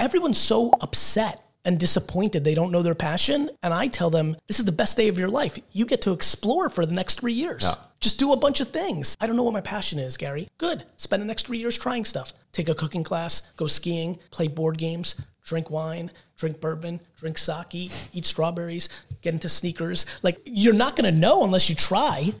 everyone's so upset and disappointed they don't know their passion. And I tell them, this is the best day of your life. You get to explore for the next three years. Yeah. Just do a bunch of things. I don't know what my passion is, Gary. Good. Spend the next three years trying stuff. Take a cooking class, go skiing, play board games, drink wine, drink bourbon, drink sake, eat strawberries, get into sneakers. Like, you're not going to know unless you try.